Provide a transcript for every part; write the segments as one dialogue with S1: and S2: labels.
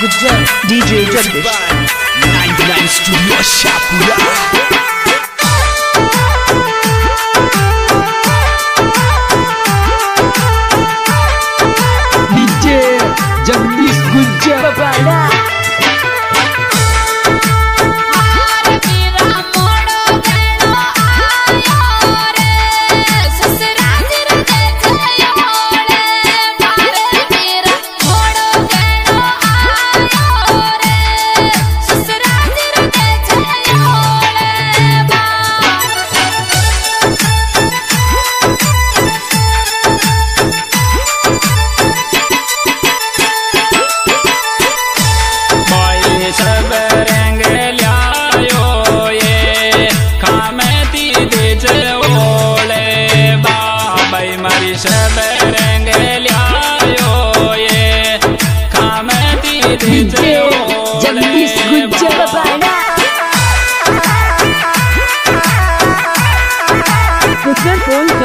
S1: Gujar, DJ Jagdish, 99 Studio Shapura.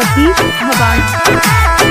S2: Pratik Dhawan.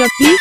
S2: जबकि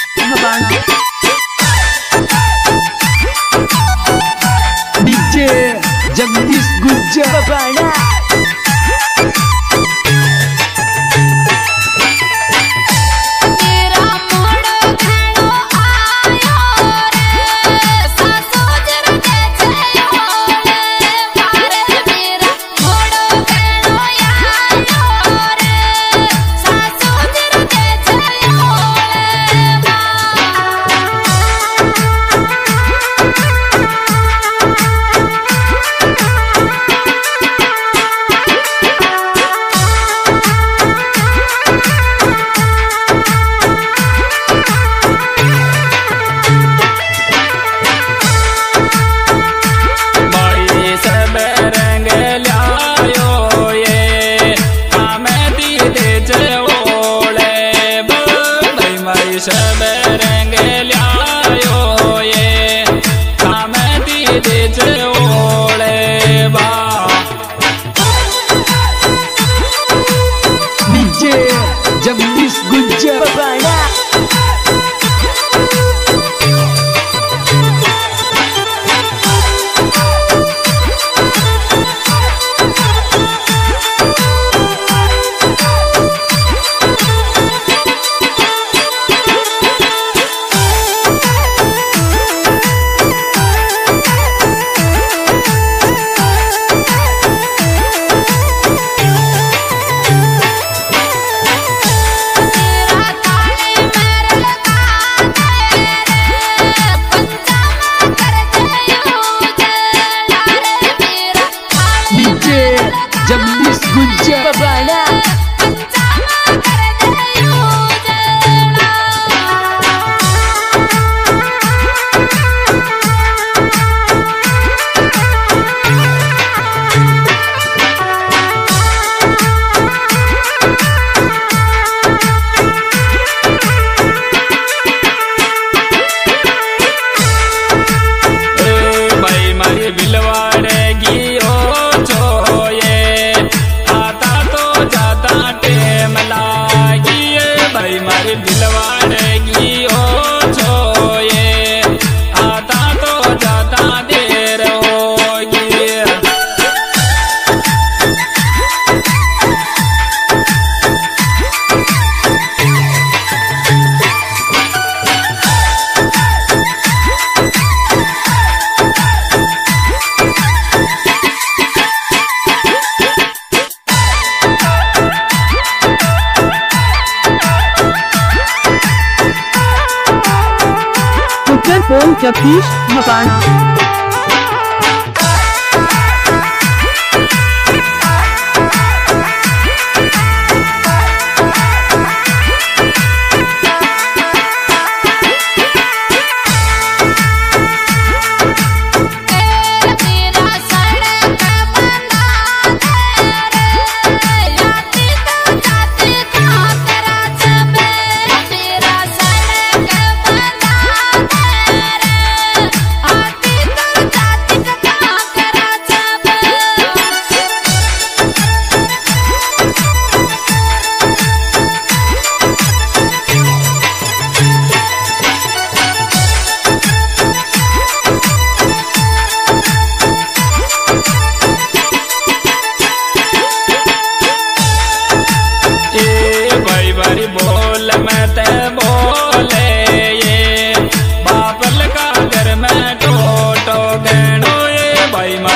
S2: doctor पोम जगदीश भगवान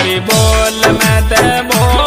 S3: बोल मैं ते बोल।